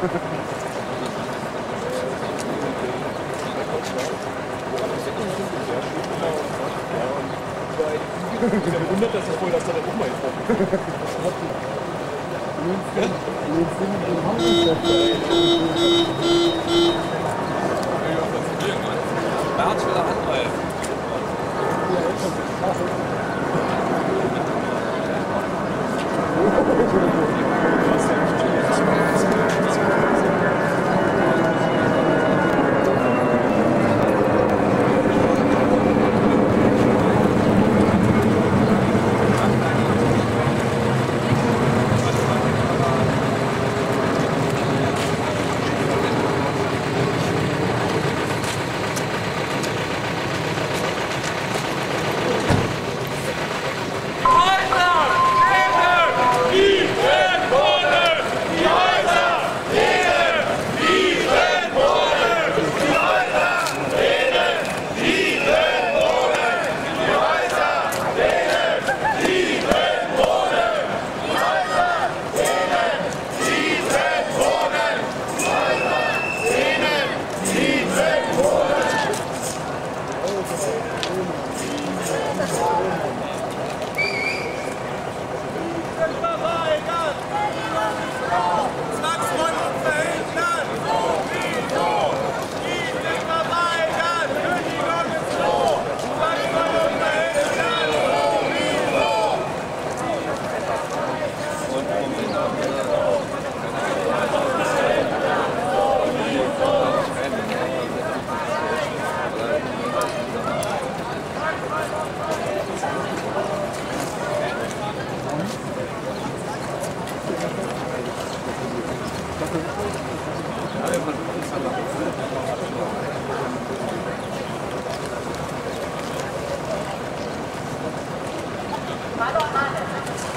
Der wundert das sich voll, dass da der Buchmann jetzt kommt. Bernd will. Hallo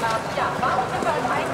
Maria, warum überall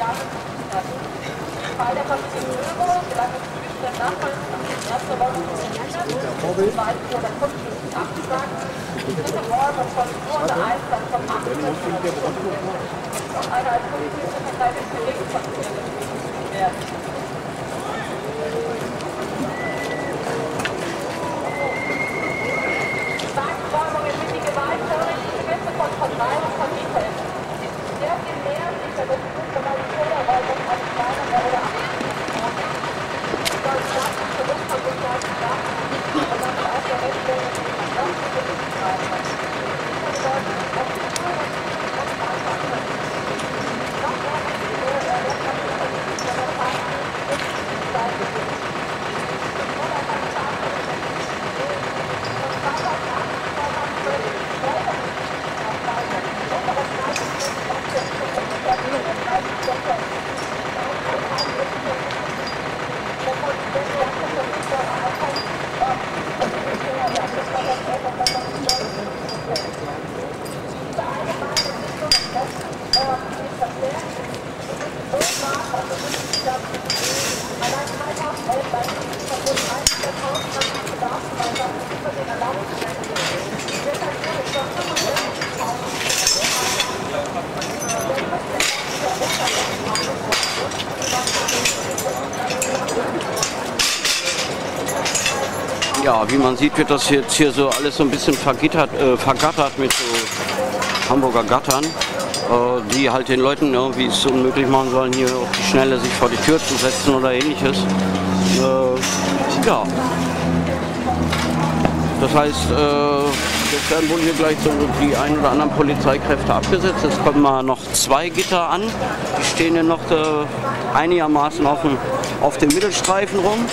Jahre Fall der Familie gelang es zwischen der Nachweis nach dem ersten Woche zu verhindern, im zweiten oder fünften abgesagt, die dritte Woche von nur unter eins dann von 18 und eine als politische Verteidigung belegt werden. Ja, wie man sieht, wird das jetzt hier so alles so ein bisschen vergittert, äh, vergattert mit so Hamburger Gattern, äh, die halt den Leuten irgendwie es unmöglich machen sollen, hier auf die Schnelle sich vor die Tür zu setzen oder ähnliches. Äh, ja. Das heißt, äh, jetzt werden wohl hier gleich so die ein oder anderen Polizeikräfte abgesetzt. Es kommen mal noch zwei Gitter an. Die stehen hier noch äh, einigermaßen auf dem, auf dem Mittelstreifen rum.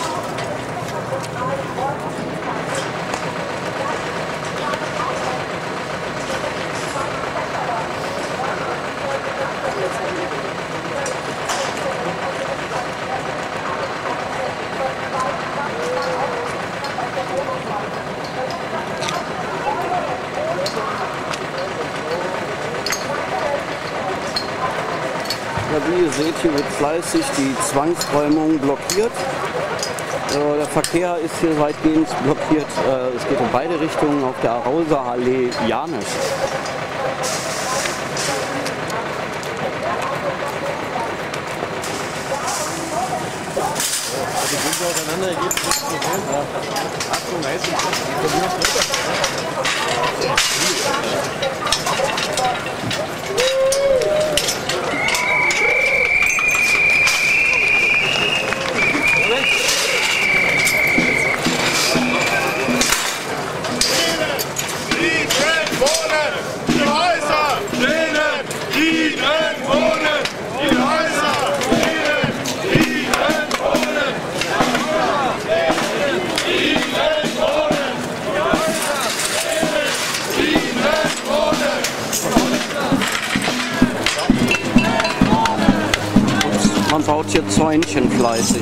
Wie ihr seht, hier wird fleißig die Zwangsräumung blockiert. Äh, Der Verkehr ist hier weitgehend blockiert. Äh, Es geht in beide Richtungen auf der Arauser Allee Janisch. Die Man baut hier Zäunchen fleißig.